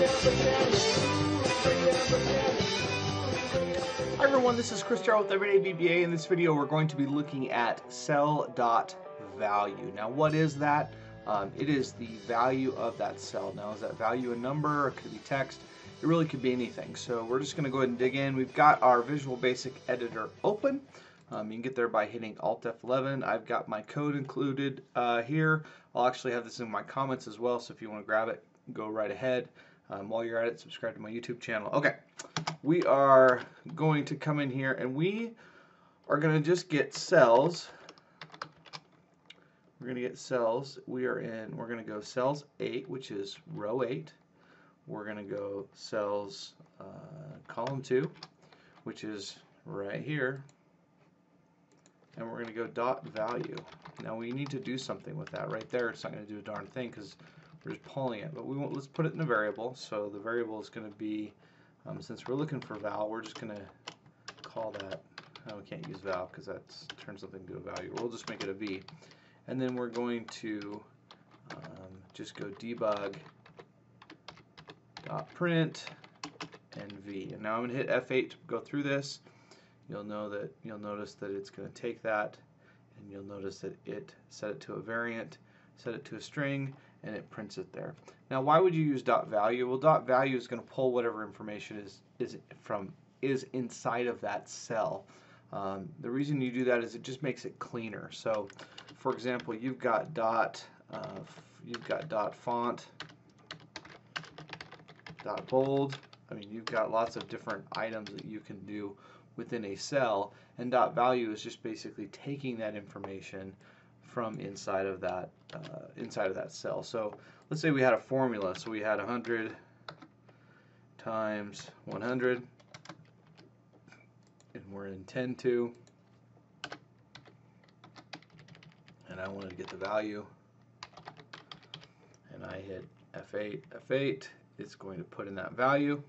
Hi everyone, this is Chris Terrell with Everyday VBA. In this video, we're going to be looking at cell dot value. Now, what is that? Um, it is the value of that cell. Now, is that value a number? It could be text. It really could be anything. So we're just going to go ahead and dig in. We've got our Visual Basic Editor open. Um, you can get there by hitting Alt F11. I've got my code included uh, here. I'll actually have this in my comments as well, so if you want to grab it, go right ahead. Um, while you're at it, subscribe to my YouTube channel. Okay, we are going to come in here and we are going to just get cells. We're going to get cells. We are in, we're going to go cells 8, which is row 8. We're going to go cells uh, column 2, which is right here. And we're going to go dot value. Now we need to do something with that right there. It's not going to do a darn thing because we're just pulling it. But we want, let's put it in a variable. So the variable is going to be, um, since we're looking for val, we're just going to call that, oh, we can't use val because that turns something to a value. We'll just make it a v. And then we're going to um, just go debug dot print and v. And now I'm going to hit F8 to go through this. You'll know that you'll notice that it's going to take that and you'll notice that it set it to a variant, set it to a string, and it prints it there. Now, why would you use dot value? Well, dot value is going to pull whatever information is is from is inside of that cell. Um, the reason you do that is it just makes it cleaner. So, for example, you've got dot uh, you've got dot font, dot bold. I mean, you've got lots of different items that you can do within a cell, and dot value is just basically taking that information from inside of that uh, inside of that cell. So let's say we had a formula. So we had 100 times 100, and we're in 10 to, and I wanted to get the value, and I hit F8, F8. It's going to put in that value,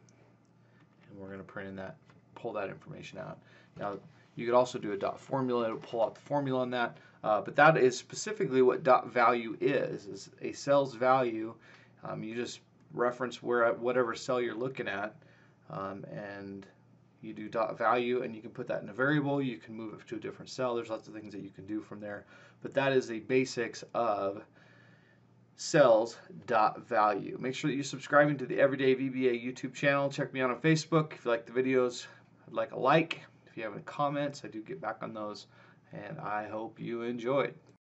and we're going to print in that, pull that information out. Now you could also do a dot formula to pull out the formula on that. Uh, but that is specifically what dot value is, is a cell's value. Um, you just reference where whatever cell you're looking at um, and you do dot value and you can put that in a variable. You can move it to a different cell. There's lots of things that you can do from there. But that is the basics of cells dot value. Make sure that you're subscribing to the Everyday VBA YouTube channel. Check me out on Facebook. If you like the videos, I'd like a like. If you have any comments, I do get back on those and I hope you enjoyed.